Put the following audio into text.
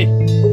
ready.